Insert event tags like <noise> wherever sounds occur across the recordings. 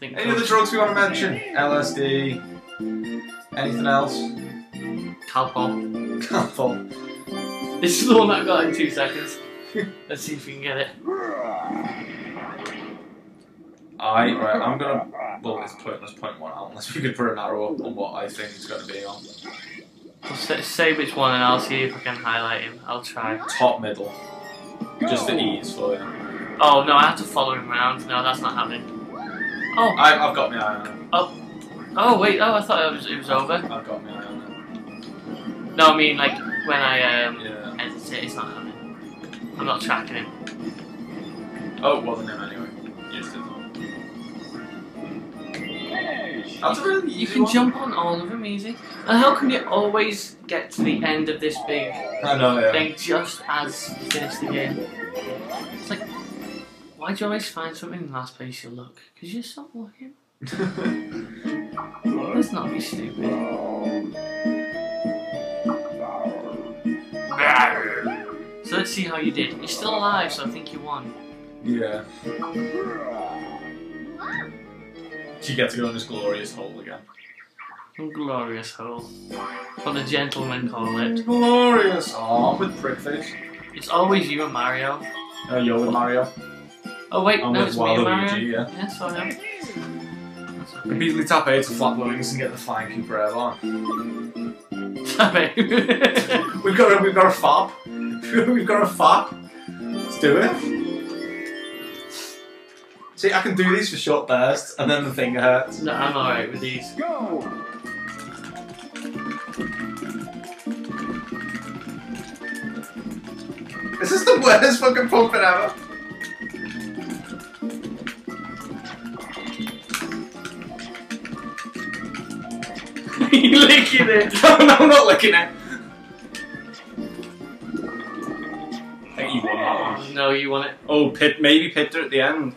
think. Any the drugs we want to mention? LSD. Anything else? Calpol. Careful. This is the one that I got in two seconds. <laughs> Let's see if we can get it. I right. I'm gonna. Well, it's pointless point one out unless we could put an arrow up on what I think it's gonna be on. Well, say, say which one and I'll see if I can highlight him. I'll try. Top middle. Just the ease for you. Oh no, I have to follow him around. No, that's not happening. Oh, I, I've got my eye on it. oh Oh, wait. Oh, I thought it was it was over. I've got my eye on it. No, I mean like when I um. Yeah. edit it, it's not coming. I'm not tracking him. Oh, it wasn't him anyway. Yes, it was. That's really You can one. jump on all of them easy. And how can you always get to the end of this big I know, yeah. thing just as you finish the game? It's like, why do you always find something in the last place you look? Because you stop looking. <laughs> Let's not be stupid. So let's see how you did. You're still alive, so I think you won. yeah. She gets to go in this glorious hole again. Glorious hole. What the gentlemen call it. Glorious! hole with Prickface. It's always you and Mario. Uh, you're with Mario. Oh wait, I'm no, with it's me and Mario. Waluigi, yeah. Yes, I am. That's okay. Immediately tap A to flap wings and get the flying Koopa airline. Sorry. <laughs> We've got a, we've got a fab. <laughs> we've got a fab. Let's do it. See, I can do these for short bursts, and then the thing hurts. no, I'm alright with these. Go. This is the worst fucking pumping ever. Licking it. <laughs> no, no, I'm not licking it. I think you won that one. No, you want it. Oh, Pit, maybe pipped her at the end.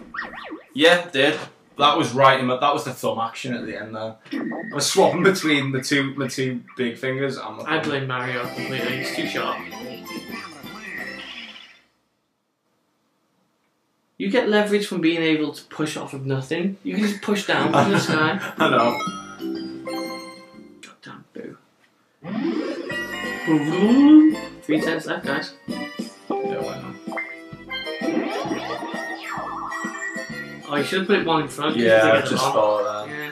Yeah, did. That was right. in my- That was the thumb action at the end there. I was swapping between the two, my two big fingers and my I blame Mario completely. He's too sharp. You get leverage from being able to push off of nothing. You can just push down from the <laughs> sky. I know. Mm-hmm. Three tenths left, guys. Yeah, why not? Oh, you should have put it one in front. Yeah, I just ball. thought Yeah.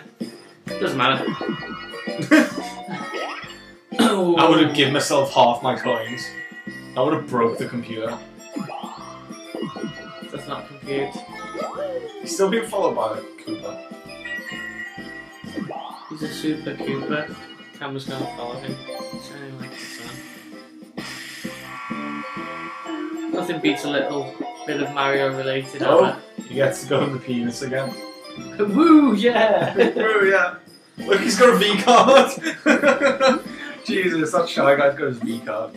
Doesn't matter. <laughs> Oh. <coughs> I would have given myself half my coins. I would have broke the computer. Does not compute. He's still being followed by the Koopa. He's a super Koopa. Camera's gonna follow him. So anyway, Nothing beats a little bit of Mario related. Oh, he gets to go in the penis again. <laughs> Woo, yeah! <laughs> oh yeah. Look, he's got a V card. <laughs> Jesus, that shy guy's got his V card.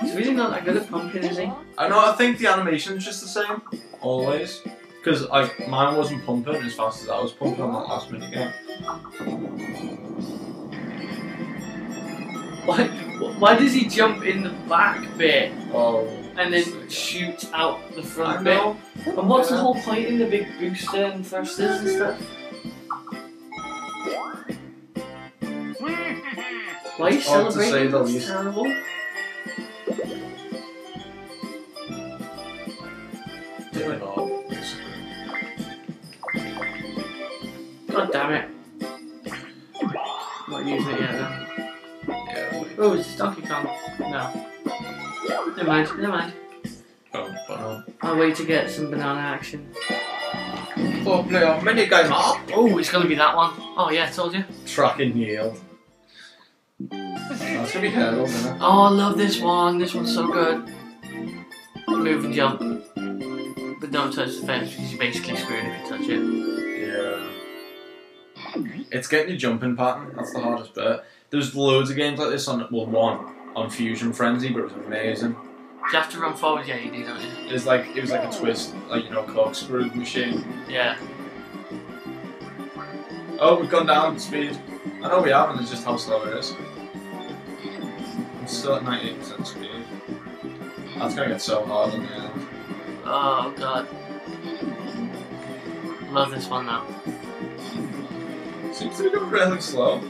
He's really not that good at pumping, is he? I know. I think the animation's just the same always. Because like mine wasn't pumping as fast as I was pumping on that last minute game. Why, why does he jump in the back bit Oh. and then shoot out the front bit? And what's the whole point in the big booster and thrusters and stuff? Why are you celebrating? That's least. terrible. God damn it. Not using it yet. Yeah, wait. Oh, it's Donkey Kong. No. Never mind, never mind. Oh, but no. I'll wait to get some banana action. Oh, play our mini game up. Oh, it's gonna be that one. Oh yeah, told you. Tracking yield. That's gonna be hurdle, isn't it? Oh, I love this one. This one's so good. Move and jump. But don't touch the fence because you're basically screwed if you touch it. Yeah. It's getting your jumping pattern. That's the hardest bit. There's loads of games like this on well one on Fusion Frenzy, but it was amazing. You have to run forward? Yeah, you do, don't you? It was like it was like a twist, like you know, corkscrew machine. Yeah. Oh, we've gone down speed. I know we haven't. It's just how slow it is. I'm still at 98% speed. That's gonna get so hard in the end. Oh god. Love this one now. Seems to be going really slow.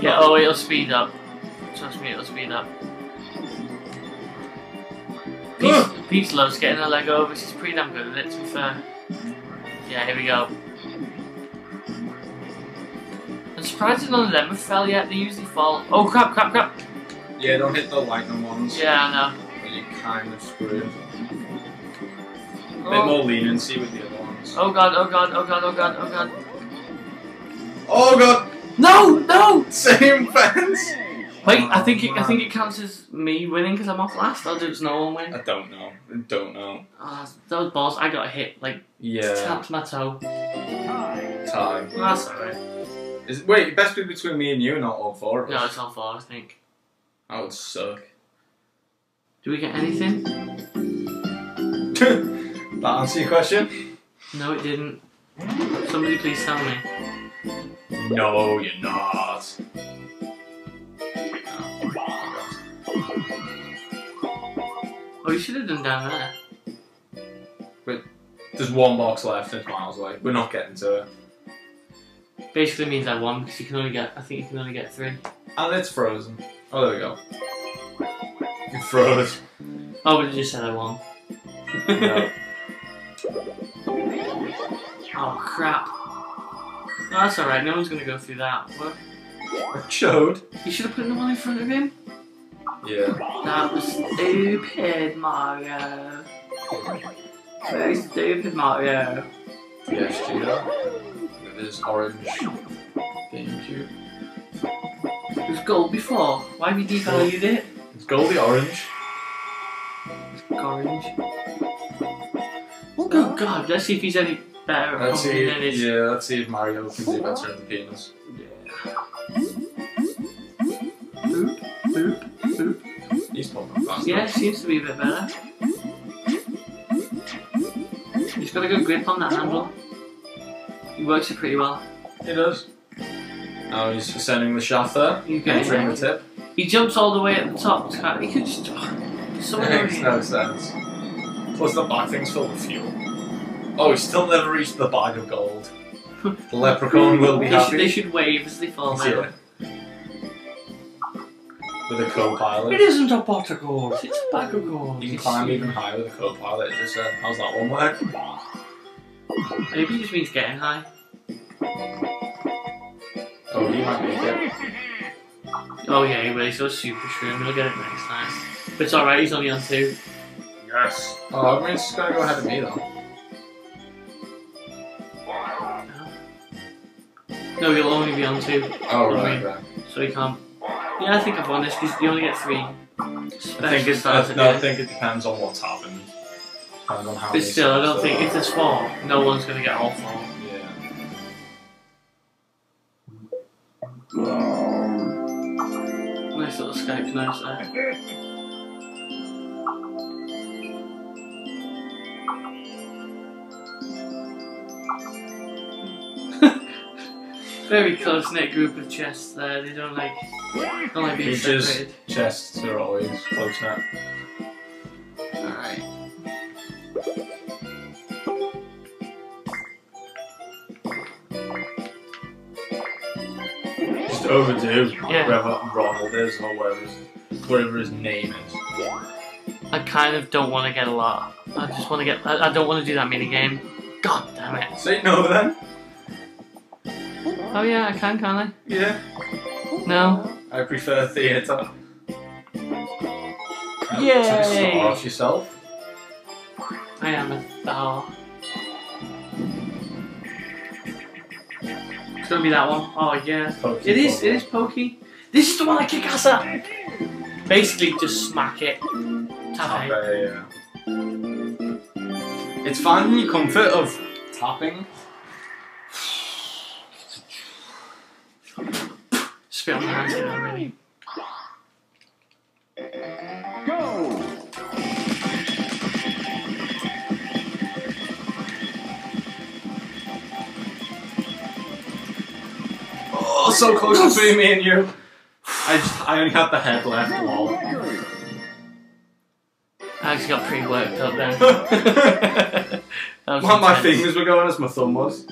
Yeah, oh it'll speed up. Trust me, it'll speed up. Peach loves getting a leg over, she's pretty damn good at it to be fair. Yeah, here we go. I'm surprised none of them have fell yet, they usually fall. Oh crap, crap, crap! Yeah, don't hit the lightning ones. Yeah, I know. Or you're kind of screwed. A bit Oh, more leniency with the other ones. oh god, oh god, oh god, oh god, oh god. Oh god! No, no! Same fence! Wait, I think it, I think it counts as me winning because I'm off last. I'll do it's no one win. I don't know. I don't know. Oh, those balls, I got hit like Yeah. tapped my toe. Time. Ah, that's alright. Is, wait, it best be between me and you, not all four of No, us. it's all four, I think. That would suck. Do we get anything? <laughs> that answer your question? No, it didn't. Somebody please tell me. No, you're not. Oh, you should have done down there. But There's one box left and it's miles away. We're not getting to it. Basically means I won because you can only get. I think you can only get three. And it's frozen. Oh, there we go. You froze. Oh, but it just said I won. No. <laughs> Oh crap. No, that's alright. No one's gonna go through that. What? Showed. You should have put the one in front of him. Yeah. That was stupid, Mario. Very stupid, Mario. Yes, Gino. With his orange GameCube. It was gold before. Why have you devalued it? It's goldy orange. Orange. Oh god, let's see if he's any better Let's see. pumping than his. Yeah, let's see if Mario can do better at the penis. Boop, boop, boop. He's pumping fast. Yeah, it seems to be a bit better. He's got a good grip on that handle. He works it pretty well. He does. Now he's ascending the shaft there. He's getting Entering the there. tip. He jumps all the way at the top. Can't- He could just. <laughs> So Makes no sense. Plus the back thing's filled with fuel. Oh, he's still never reached the bag of gold. The leprechaun will be They should, happy. they should wave as they fall down. Yeah. With a co-pilot. It isn't a pot of gold. It's a bag of gold. You can It's- climb even higher with a co-pilot. It just said, how's that one work? Maybe it just means getting high. Oh, he might make it. Oh yeah, he will. He's so super shroom. He'll get it next time. But it's alright. He's only on two. Yes. Oh, I mean, it's gonna go ahead of me though. No, you'll only be on two, Oh, right, right. so he can't. Yeah, I think I've won this because you only get three. I think it. I, no, I think it depends on what's happened. Depends on how. But many still, I don't stars think there if there's four, no one's gonna get all four. Yeah. Nice little Skype nice there. Eh? <laughs> Very close knit group of chests there. They don't like don't like being separated. Chests are always close knit. Alright. Just overdue. Yeah. Wherever Ronald is or wherever his, whatever his name is. I kind of don't want to get a lot. I just want to get. I, I don't want to do that mini game. God damn it. Say no then. Oh yeah, I can, can't Yeah. No. I prefer theatre. Yay! Star off yourself. I am a star. It's gonna be that one. Oh yeah. Pokey It is. It Pokemon. is pokey. This is the one I kick ass at. Basically, just smack it. Tap it. Yeah. It's finding your comfort of tapping. Spit on the hands, you know, really. Oh, so close between me and you. I just, I only had the head left. Lol. I actually got pretty worked up then. <laughs> That was My, my fingers were going as my thumb was.